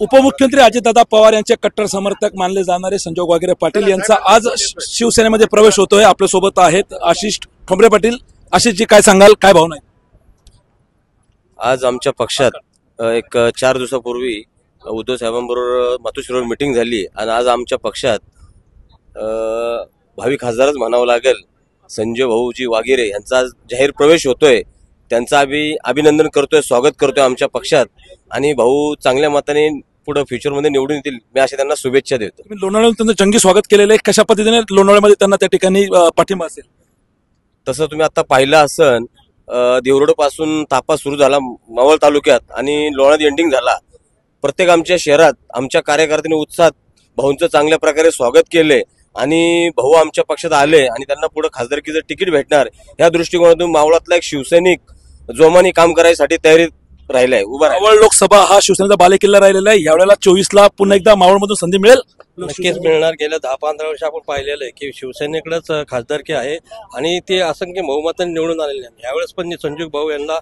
उपमुख्यमंत्री अजितदादा पवार यांचे कट्टर समर्थक मानले जाणारे संजोग वगैरे पाटील यांचा आज शिवसेनेमध्ये प्रवेश होतोय. आपल्यासोबत आहेत आशिष ठोंबरे पाटील. आशिषजी काय सांगाल? काय भावना आहे? आज आमच्या पक्षात एक चार दिवसापूर्वी उद्धव साहेबांबरोबर मातोश्रीवर मिटिंग झाली आणि आज आमच्या पक्षात भावी खासदारच म्हणावं लागेल संजय भाऊजी वागिरे यांचा आज जाहीर प्रवेश होतोय. त्यांचं आम्ही अभिनंदन करतोय स्वागत करतोय आमच्या पक्षात. आणि भाऊ चांगल्या मताने पुढे फ्युचरमध्ये निवडून येतील मी अशा त्यांना शुभेच्छा देतो. तुम्ही लोणावळ्यात त्यांचं जंगी स्वागत केलेलं आहे. कशा पद्धतीने लोणावळ्यामध्ये त्यांना त्या ठिकाणी अ, पाठिंबा असेल? तसं तुम्ही आता पाहिलं असन देवरोडपासून तापा सुरू झाला मावळ तालुक्यात आणि लोणात एंडिंग झाला. प्रत्येक आमच्या शहरात आमच्या कार्यकर्त्यांनी उत्साहात भाऊंचं चांगल्या प्रकारे स्वागत केले आणि भाऊ आमच्या पक्षात आले आणि त्यांना पुढे खासदारकीचं तिकीट भेटणार. या दृष्टिकोनातून मावळातला एक शिवसैनिक जोमाने काम करायसाठी तयारीत राहिलाय उभा राहिलाय. मावळ लोकसभा हा शिवसेनेचा बालेकिल्ला राहिलेला आहे यावेळेला चोवीसला पुन्हा एकदा मावळमधून संधी मिळेल नक्कीच मिळणार. गेल्या दहा पंधरा वर्ष आपण पाहिलेलं आहे की शिवसेनेकडेच खासदारकी आहे आणि ते असंख्य बहुमताने निवडून आलेले आहे यावेळेस पण संजू भाऊ यांना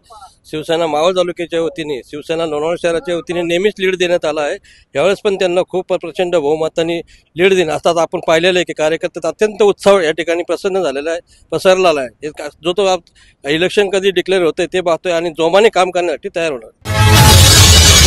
शिवसेना मावळ तालुक्याच्या वतीने शिवसेना लोणावळा शहराच्या वतीने नेहमीच लीड देण्यात आला आहे. यावेळेस पण त्यांना खूप प्रचंड बहुमताने लीड देणं असतात आपण पाहिलेलं आहे की कार्यकर्त्यात अत्यंत उत्साह या ठिकाणी प्रसन्न झालेला आहे पसरलेला आहे. जो तो इलेक्शन कधी डिक्लेअर होतंय ते पाहतोय आणि जोमाने काम करण्यासाठी तयार होणार